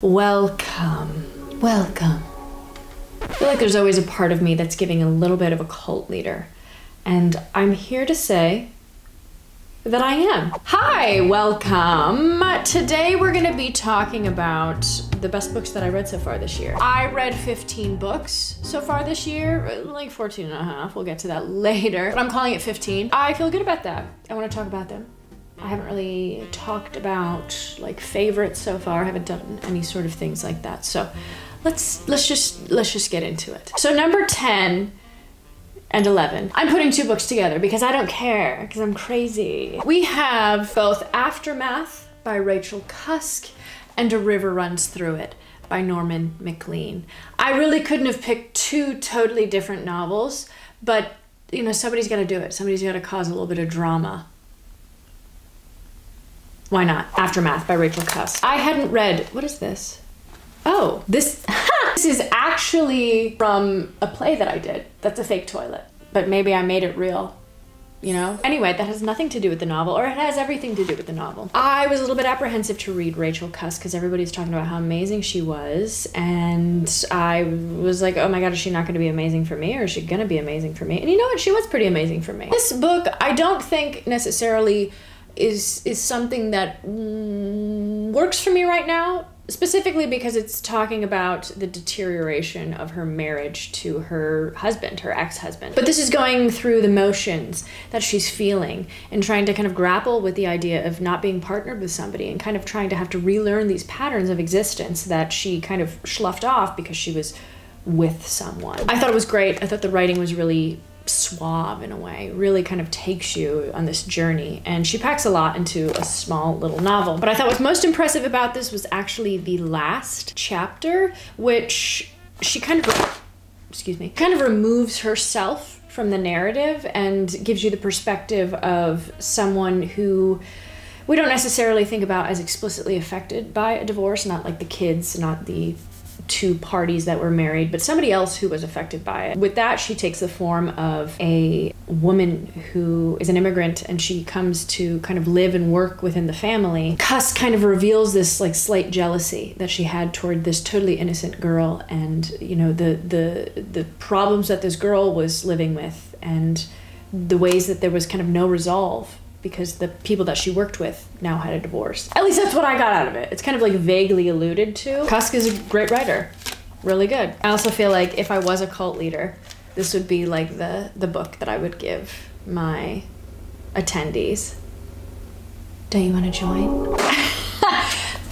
Welcome. Welcome. I feel like there's always a part of me that's giving a little bit of a cult leader. And I'm here to say that I am. Hi, welcome. Today we're going to be talking about the best books that I read so far this year. I read 15 books so far this year, like 14 and a half. We'll get to that later, but I'm calling it 15. I feel good about that. I want to talk about them. I haven't really talked about like favorites so far. I haven't done any sort of things like that. So let's let's just let's just get into it. So number 10 and 11. I'm putting two books together because I don't care because I'm crazy. We have both Aftermath by Rachel Cusk and A River Runs Through It by Norman Maclean. I really couldn't have picked two totally different novels, but you know, somebody's got to do it. Somebody's got to cause a little bit of drama why not? Aftermath by Rachel Cusk. I hadn't read, what is this? Oh, this, this is actually from a play that I did. That's a fake toilet, but maybe I made it real. You know? Anyway, that has nothing to do with the novel, or it has everything to do with the novel. I was a little bit apprehensive to read Rachel Cusk because everybody's talking about how amazing she was, and I was like, oh my god, is she not going to be amazing for me, or is she going to be amazing for me? And you know what? She was pretty amazing for me. This book, I don't think necessarily is is something that mm, works for me right now specifically because it's talking about the deterioration of her marriage to her husband, her ex-husband. But this is going through the motions that she's feeling and trying to kind of grapple with the idea of not being partnered with somebody and kind of trying to have to relearn these patterns of existence that she kind of sloughed off because she was with someone. I thought it was great. I thought the writing was really suave in a way, really kind of takes you on this journey. And she packs a lot into a small little novel. But I thought what's most impressive about this was actually the last chapter, which she kind of, excuse me, kind of removes herself from the narrative and gives you the perspective of someone who we don't necessarily think about as explicitly affected by a divorce, not like the kids, not the two parties that were married, but somebody else who was affected by it. With that, she takes the form of a woman who is an immigrant and she comes to kind of live and work within the family. Cusk kind of reveals this like slight jealousy that she had toward this totally innocent girl and you know the the the problems that this girl was living with and the ways that there was kind of no resolve because the people that she worked with now had a divorce. At least that's what I got out of it. It's kind of like vaguely alluded to. Cusk is a great writer. Really good. I also feel like if I was a cult leader, this would be like the the book that I would give my attendees. Don't you want to join?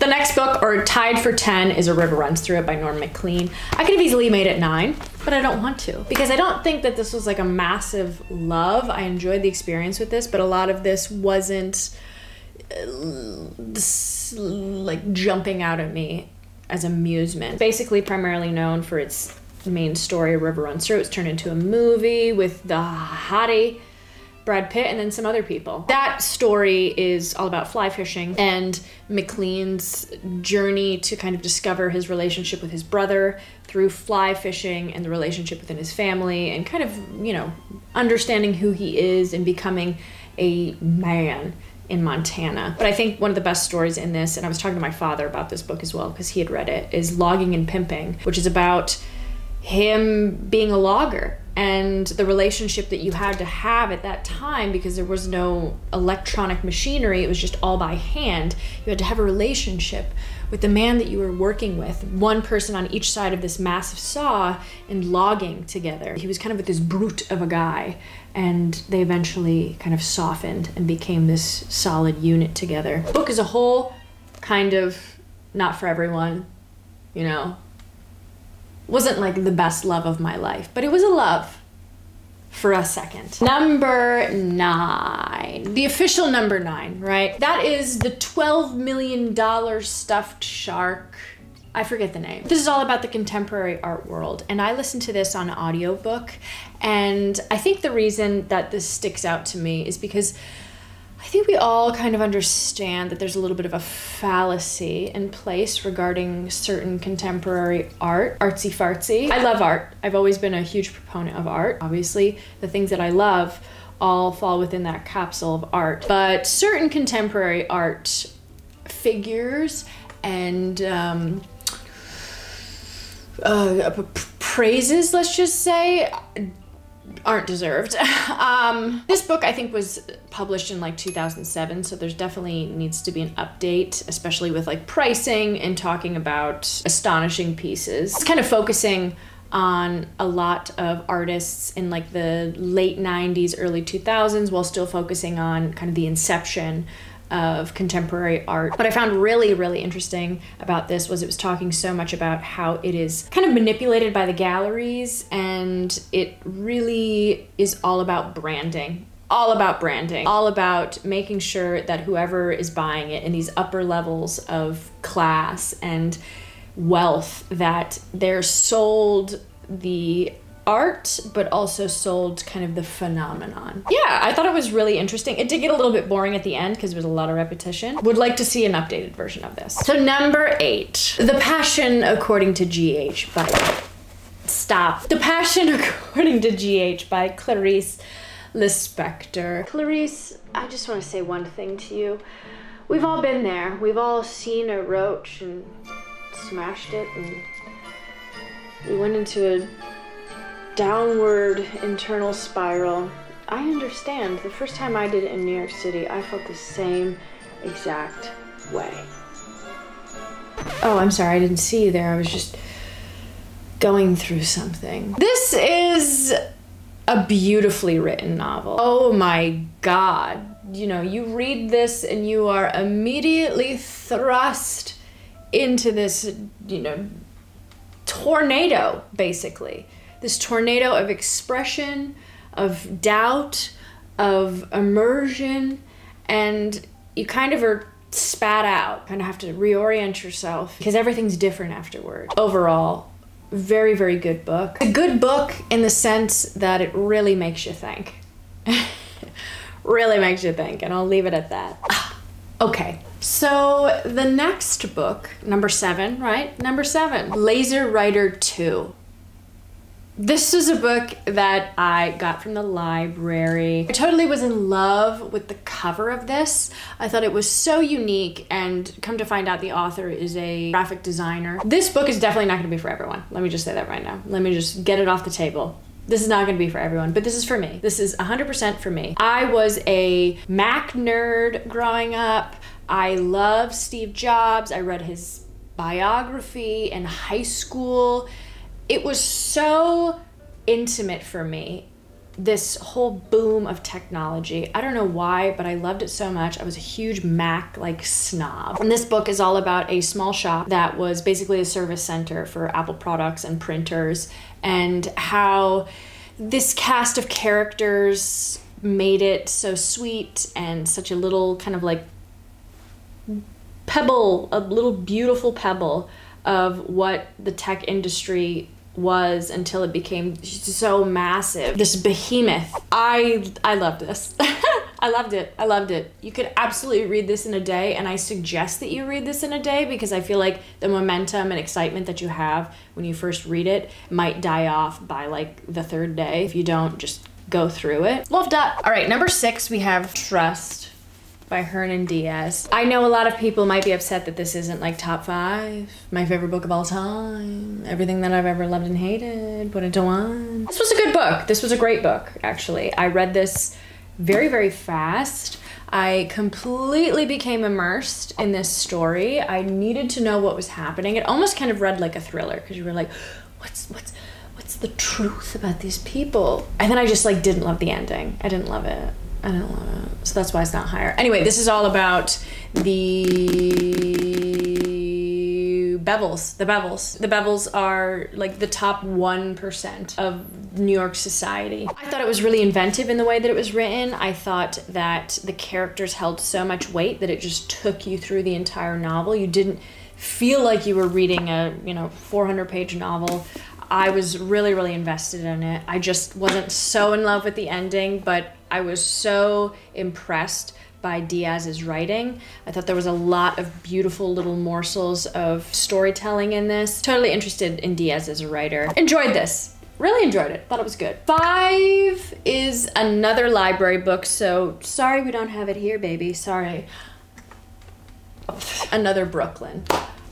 the next book, or tied for 10, is A River Runs Through It by Norm Maclean. I could have easily made it 9, but I don't want to. Because I don't think that this was like a massive love. I enjoyed the experience with this, but a lot of this wasn't uh, like jumping out at me as amusement. Basically, primarily known for its main story, River Runs Through. It's turned into a movie with the hottie Brad Pitt, and then some other people. That story is all about fly fishing and Maclean's journey to kind of discover his relationship with his brother through fly fishing and the relationship within his family and kind of, you know, understanding who he is and becoming a man in Montana. But I think one of the best stories in this, and I was talking to my father about this book as well because he had read it, is Logging and Pimping, which is about him being a logger and the relationship that you had to have at that time because there was no electronic machinery it was just all by hand. You had to have a relationship with the man that you were working with one person on each side of this massive saw and logging together. He was kind of with this brute of a guy and they eventually kind of softened and became this solid unit together. Book as a whole kind of not for everyone you know wasn't like the best love of my life, but it was a love for a second. Number nine, the official number nine, right? That is the $12 million stuffed shark. I forget the name. This is all about the contemporary art world, and I listened to this on audiobook. And I think the reason that this sticks out to me is because I think we all kind of understand that there's a little bit of a fallacy in place regarding certain contemporary art, artsy fartsy. I love art. I've always been a huge proponent of art. Obviously, the things that I love all fall within that capsule of art. But certain contemporary art figures and um, uh, praises, let's just say, aren't deserved. um, this book, I think, was published in like 2007, so there's definitely needs to be an update, especially with like pricing and talking about astonishing pieces. It's kind of focusing on a lot of artists in like the late 90s, early 2000s, while still focusing on kind of the inception of contemporary art. What I found really, really interesting about this was it was talking so much about how it is kind of manipulated by the galleries and it really is all about branding. All about branding, all about making sure that whoever is buying it in these upper levels of class and wealth, that they're sold the art, but also sold kind of the phenomenon. Yeah, I thought it was really interesting. It did get a little bit boring at the end because there was a lot of repetition. Would like to see an updated version of this. So number eight, The Passion According to G.H. by Stop. The Passion According to G.H. by Clarice Lispector. Clarice, I just want to say one thing to you. We've all been there. We've all seen a roach and smashed it and we went into a downward internal spiral. I understand. The first time I did it in New York City, I felt the same exact way. Oh, I'm sorry, I didn't see you there. I was just going through something. This is a beautifully written novel. Oh my god. You know, you read this and you are immediately thrust into this, you know, tornado, basically this tornado of expression, of doubt, of immersion, and you kind of are spat out, kind of have to reorient yourself because everything's different afterward. Overall, very, very good book. A good book in the sense that it really makes you think. really makes you think, and I'll leave it at that. Ah, okay, so the next book, number seven, right? Number seven Laser Writer 2 this is a book that I got from the library. I totally was in love with the cover of this. I thought it was so unique, and come to find out, the author is a graphic designer. This book is definitely not going to be for everyone. Let me just say that right now. Let me just get it off the table. This is not going to be for everyone, but this is for me. This is 100% for me. I was a Mac nerd growing up. I love Steve Jobs. I read his biography in high school it was so intimate for me this whole boom of technology. I don't know why, but I loved it so much. I was a huge Mac like snob. And this book is all about a small shop that was basically a service center for Apple products and printers and how this cast of characters made it so sweet and such a little kind of like pebble, a little beautiful pebble of what the tech industry was until it became so massive. This behemoth. I I loved this. I loved it. I loved it. You could absolutely read this in a day, and I suggest that you read this in a day because I feel like the momentum and excitement that you have when you first read it might die off by like the third day if you don't just go through it. Loved that. All right, number six, we have Trust by Hernan Diaz. I know a lot of people might be upset that this isn't like top five, my favorite book of all time, everything that I've ever loved and hated, put into one. This was a good book. This was a great book, actually. I read this very, very fast. I completely became immersed in this story. I needed to know what was happening. It almost kind of read like a thriller because you were like, what's, what's, what's the truth about these people? And then I just like didn't love the ending. I didn't love it. I don't want. So that's why it's not higher. Anyway, this is all about the bevels. The bevels. The bevels are like the top 1% of New York society. I thought it was really inventive in the way that it was written. I thought that the characters held so much weight that it just took you through the entire novel. You didn't feel like you were reading a, you know, 400 page novel. I was really, really invested in it. I just wasn't so in love with the ending, but I was so impressed by Diaz's writing. I thought there was a lot of beautiful little morsels of storytelling in this. Totally interested in Diaz as a writer. Enjoyed this. Really enjoyed it. Thought it was good. Five is another library book, so sorry we don't have it here, baby. Sorry. Another Brooklyn.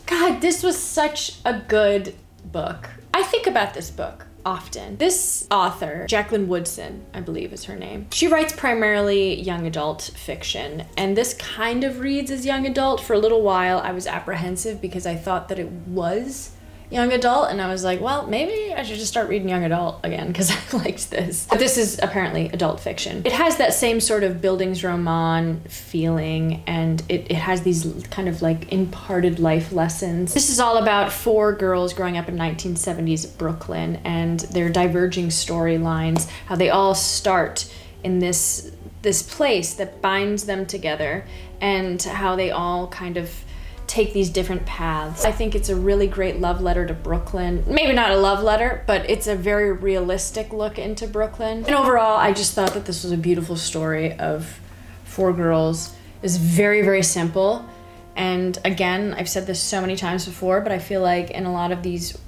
God, this was such a good book. I think about this book often. This author, Jacqueline Woodson, I believe is her name, she writes primarily young adult fiction, and this kind of reads as young adult. For a little while, I was apprehensive because I thought that it was young adult and I was like, well, maybe I should just start reading young adult again because I liked this. But this is apparently adult fiction. It has that same sort of Bildungsroman feeling and it, it has these kind of like imparted life lessons. This is all about four girls growing up in 1970s Brooklyn and their diverging storylines, how they all start in this this place that binds them together and how they all kind of take these different paths. I think it's a really great love letter to Brooklyn. Maybe not a love letter, but it's a very realistic look into Brooklyn. And overall, I just thought that this was a beautiful story of four girls. It's very, very simple. And again, I've said this so many times before, but I feel like in a lot of these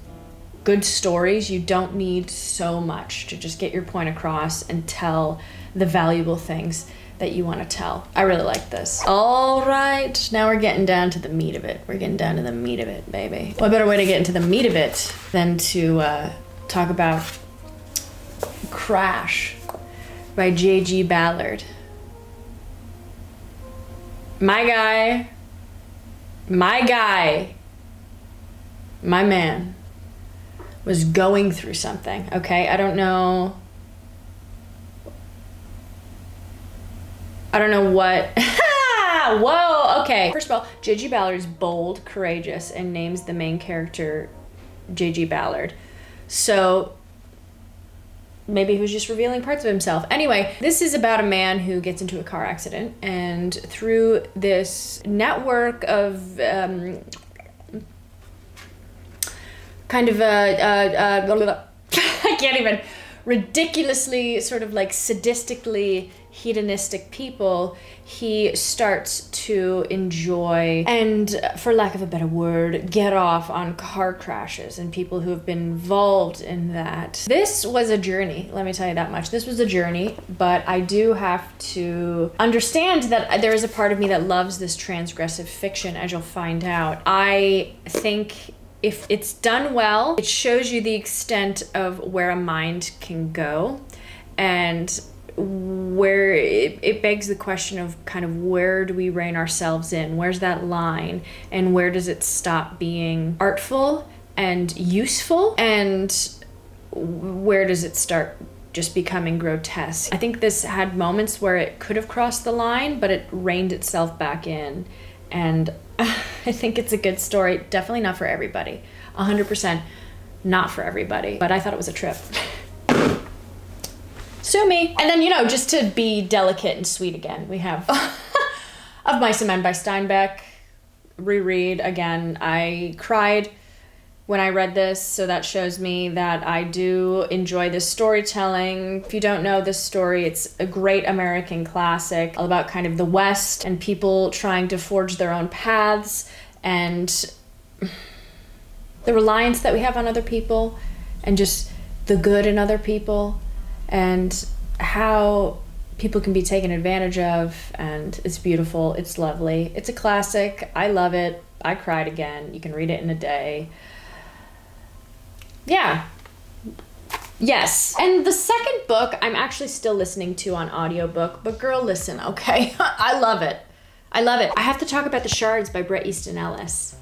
good stories, you don't need so much to just get your point across and tell the valuable things that you want to tell. I really like this. All right, now we're getting down to the meat of it. We're getting down to the meat of it, baby. What better way to get into the meat of it than to uh, talk about Crash by J.G. Ballard. My guy, my guy, my man was going through something, okay? I don't know I don't know what. Whoa, okay. First of all, J.G. Ballard is bold, courageous, and names the main character J.G. Ballard. So maybe he was just revealing parts of himself. Anyway, this is about a man who gets into a car accident, and through this network of um, kind of a, uh, uh, I can't even ridiculously sort of like sadistically hedonistic people, he starts to enjoy and, for lack of a better word, get off on car crashes and people who have been involved in that. This was a journey, let me tell you that much. This was a journey, but I do have to understand that there is a part of me that loves this transgressive fiction, as you'll find out. I think if it's done well, it shows you the extent of where a mind can go. And where it, it begs the question of kind of where do we rein ourselves in? Where's that line? And where does it stop being artful and useful? And where does it start just becoming grotesque? I think this had moments where it could have crossed the line, but it reined itself back in. And I think it's a good story. Definitely not for everybody. 100% not for everybody. But I thought it was a trip. Sue me. And then, you know, just to be delicate and sweet again, we have Of Mice and Men by Steinbeck. Reread again. I cried when I read this, so that shows me that I do enjoy this storytelling. If you don't know this story, it's a great American classic all about kind of the West and people trying to forge their own paths and the reliance that we have on other people and just the good in other people and how people can be taken advantage of and it's beautiful it's lovely it's a classic i love it i cried again you can read it in a day. Yeah. Yes and the second book i'm actually still listening to on audiobook but girl listen okay? I love it. I love it. I have to talk about the shards by bret easton ellis.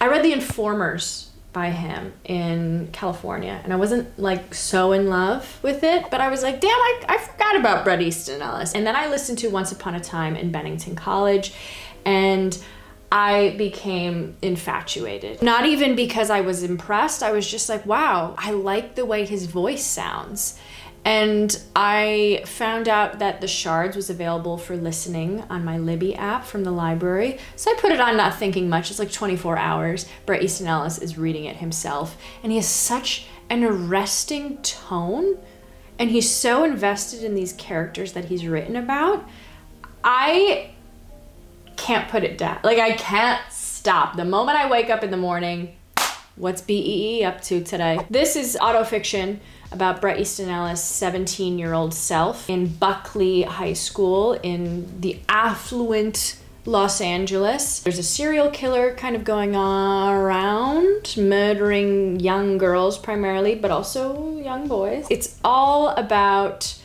I read the informers by him in California. And I wasn't like so in love with it, but I was like, damn, I, I forgot about Bret Easton Ellis. And then I listened to Once Upon a Time in Bennington College and I became infatuated. Not even because I was impressed, I was just like, wow, I like the way his voice sounds. And I found out that The Shards was available for listening on my Libby app from the library. So I put it on, not thinking much. It's like 24 hours. Bret Easton Ellis is reading it himself. And he has such an arresting tone. And he's so invested in these characters that he's written about. I can't put it down. Like, I can't stop. The moment I wake up in the morning, what's BEE up to today? This is autofiction about Bret Easton Ellis' 17 year old self in Buckley High School in the affluent Los Angeles. There's a serial killer kind of going on around murdering young girls primarily, but also young boys. It's all about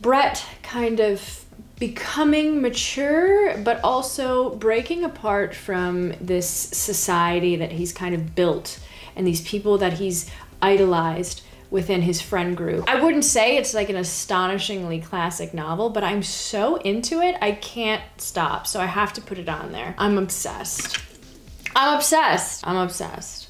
Bret kind of becoming mature, but also breaking apart from this society that he's kind of built and these people that he's idolized within his friend group. I wouldn't say it's like an astonishingly classic novel, but I'm so into it, I can't stop. So I have to put it on there. I'm obsessed. I'm obsessed. I'm obsessed.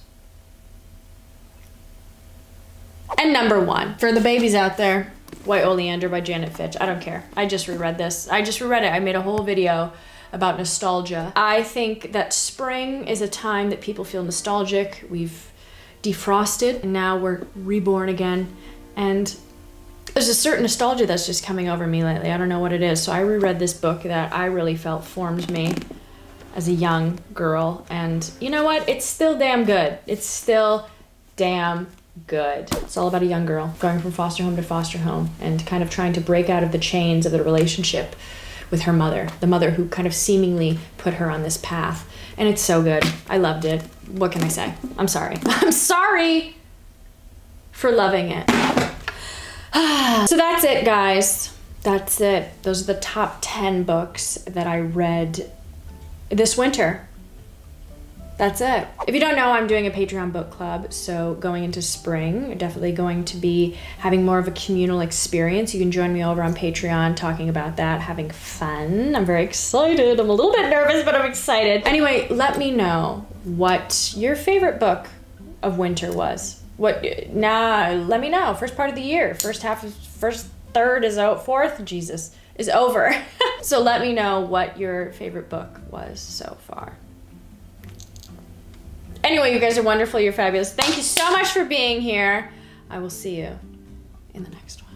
And number one, for the babies out there, White Oleander by Janet Fitch. I don't care. I just reread this. I just reread it. I made a whole video about nostalgia. I think that spring is a time that people feel nostalgic. We've defrosted and now we're reborn again. And there's a certain nostalgia that's just coming over me lately. I don't know what it is. So I reread this book that I really felt formed me as a young girl. And you know what? It's still damn good. It's still damn good. It's all about a young girl going from foster home to foster home and kind of trying to break out of the chains of the relationship with her mother, the mother who kind of seemingly put her on this path. And it's so good. I loved it. What can I say? I'm sorry. I'm sorry for loving it. so that's it, guys. That's it. Those are the top 10 books that I read this winter that's it. If you don't know, I'm doing a Patreon book club. So going into spring, definitely going to be having more of a communal experience. You can join me over on Patreon talking about that, having fun. I'm very excited. I'm a little bit nervous, but I'm excited. Anyway, let me know what your favorite book of winter was. What, nah, let me know. First part of the year, first half first third is out, fourth, Jesus, is over. so let me know what your favorite book was so far. Anyway, you guys are wonderful. You're fabulous. Thank you so much for being here. I will see you in the next one.